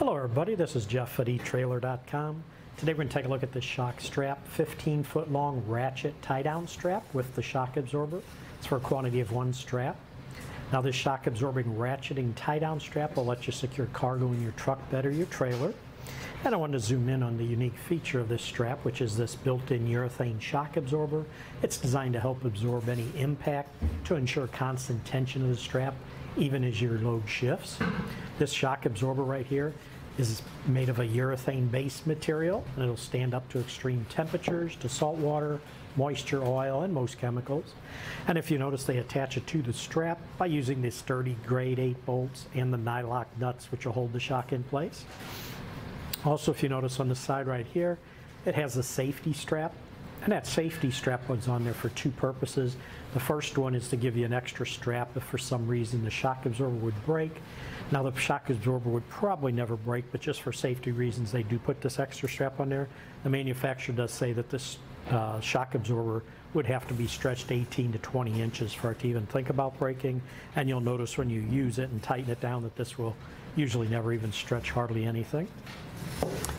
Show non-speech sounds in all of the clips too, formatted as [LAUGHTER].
Hello everybody, this is Jeff at eTrailer.com. Today we're going to take a look at this ShockStrap, 15 foot long ratchet tie down strap with the shock absorber. It's for a quantity of one strap. Now this shock absorbing ratcheting tie down strap will let you secure cargo in your truck better, your trailer. And I want to zoom in on the unique feature of this strap, which is this built-in urethane shock absorber. It's designed to help absorb any impact to ensure constant tension of the strap, even as your load shifts. This shock absorber right here is made of a urethane based material and it'll stand up to extreme temperatures, to salt water, moisture, oil, and most chemicals. And if you notice, they attach it to the strap by using the sturdy grade 8 bolts and the nylock nuts, which will hold the shock in place. Also, if you notice on the side right here, it has a safety strap. And that safety strap was on there for two purposes. The first one is to give you an extra strap if for some reason the shock absorber would break. Now the shock absorber would probably never break, but just for safety reasons they do put this extra strap on there. The manufacturer does say that this uh, shock absorber would have to be stretched 18 to 20 inches for it to even think about breaking. And you'll notice when you use it and tighten it down that this will usually never even stretch hardly anything.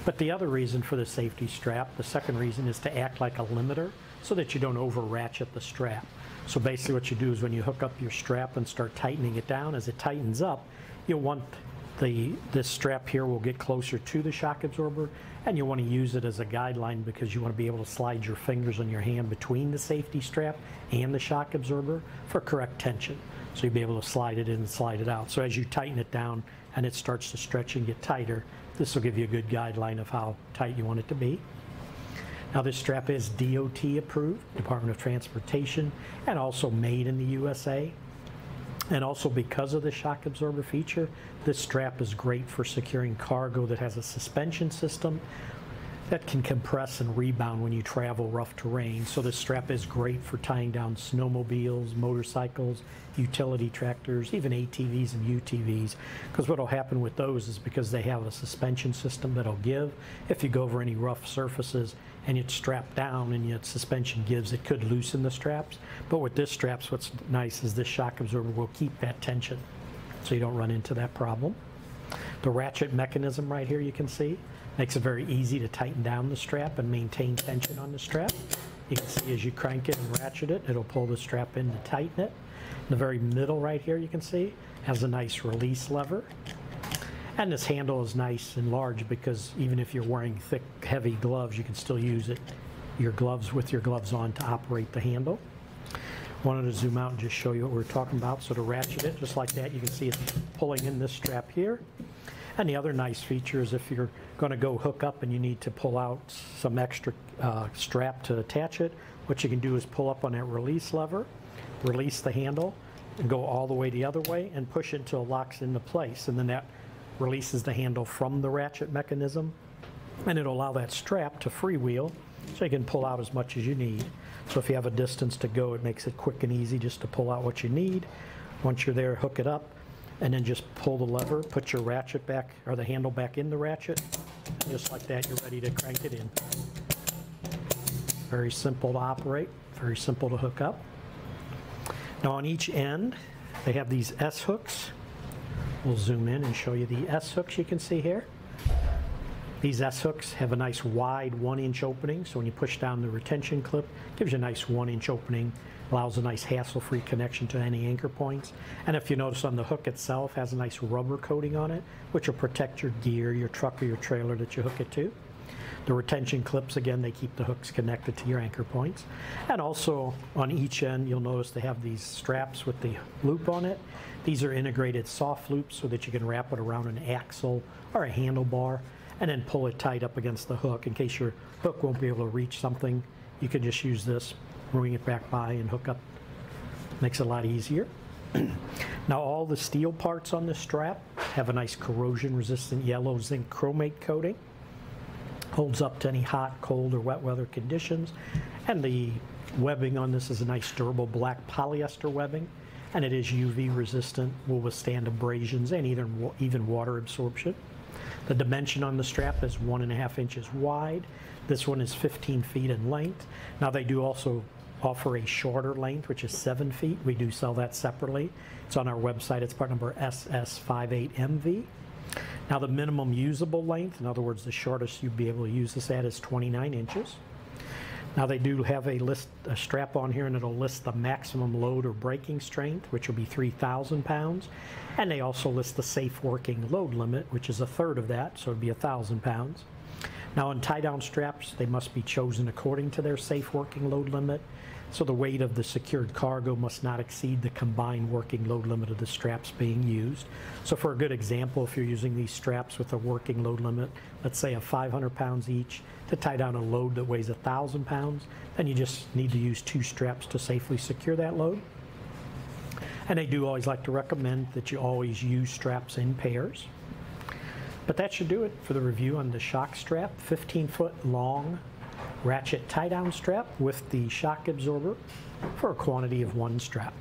But the other reason for the safety strap, the second reason is to act like a limiter so that you don't over ratchet the strap. So basically what you do is when you hook up your strap and start tightening it down, as it tightens up, you'll want the, this strap here will get closer to the shock absorber and you'll want to use it as a guideline because you want to be able to slide your fingers on your hand between the safety strap and the shock absorber for correct tension. So you'll be able to slide it in and slide it out. So as you tighten it down and it starts to stretch and get tighter, this will give you a good guideline of how tight you want it to be. Now this strap is DOT approved, Department of Transportation, and also made in the USA. And also because of the shock absorber feature, this strap is great for securing cargo that has a suspension system that can compress and rebound when you travel rough terrain. So this strap is great for tying down snowmobiles, motorcycles, utility tractors, even ATVs and UTVs. Because what will happen with those is because they have a suspension system that'll give. If you go over any rough surfaces and it's strapped down and yet suspension gives, it could loosen the straps. But with this straps, what's nice is this shock absorber will keep that tension so you don't run into that problem. The ratchet mechanism right here you can see Makes it very easy to tighten down the strap and maintain tension on the strap. You can see as you crank it and ratchet it, it'll pull the strap in to tighten it. In the very middle right here, you can see, has a nice release lever. And this handle is nice and large because even if you're wearing thick, heavy gloves, you can still use it, your gloves with your gloves on to operate the handle. Wanted to zoom out and just show you what we're talking about. So to ratchet it, just like that, you can see it's pulling in this strap here. And the other nice feature is if you're going to go hook up and you need to pull out some extra uh, strap to attach it, what you can do is pull up on that release lever, release the handle, and go all the way the other way and push it until it locks into place. And then that releases the handle from the ratchet mechanism and it'll allow that strap to freewheel so you can pull out as much as you need. So if you have a distance to go, it makes it quick and easy just to pull out what you need. Once you're there, hook it up, and then just pull the lever, put your ratchet back, or the handle back in the ratchet. Just like that, you're ready to crank it in. Very simple to operate, very simple to hook up. Now on each end, they have these S hooks. We'll zoom in and show you the S hooks you can see here. These S hooks have a nice wide one inch opening, so when you push down the retention clip, gives you a nice one inch opening allows a nice hassle-free connection to any anchor points. And if you notice on the hook itself has a nice rubber coating on it, which will protect your gear, your truck or your trailer that you hook it to. The retention clips, again, they keep the hooks connected to your anchor points. And also on each end, you'll notice they have these straps with the loop on it. These are integrated soft loops so that you can wrap it around an axle or a handlebar and then pull it tight up against the hook in case your hook won't be able to reach something. You can just use this bring it back by and hook up. Makes it a lot easier. [CLEARS THROAT] now all the steel parts on this strap have a nice corrosion resistant yellow zinc chromate coating. Holds up to any hot, cold, or wet weather conditions. And the webbing on this is a nice durable black polyester webbing. And it is UV resistant, will withstand abrasions and even, even water absorption. The dimension on the strap is one and a half inches wide. This one is 15 feet in length. Now they do also offer a shorter length, which is seven feet. We do sell that separately. It's on our website. It's part number SS58MV. Now the minimum usable length, in other words, the shortest you'd be able to use this at is 29 inches. Now they do have a list, a strap on here and it'll list the maximum load or braking strength, which will be 3,000 pounds. And they also list the safe working load limit, which is a third of that, so it'd be 1,000 pounds. Now on tie-down straps, they must be chosen according to their safe working load limit. So the weight of the secured cargo must not exceed the combined working load limit of the straps being used. So for a good example, if you're using these straps with a working load limit, let's say of 500 pounds each, to tie down a load that weighs 1,000 pounds, then you just need to use two straps to safely secure that load. And they do always like to recommend that you always use straps in pairs. But that should do it for the review on the ShockStrap, 15 foot long ratchet tie down strap with the shock absorber for a quantity of one strap.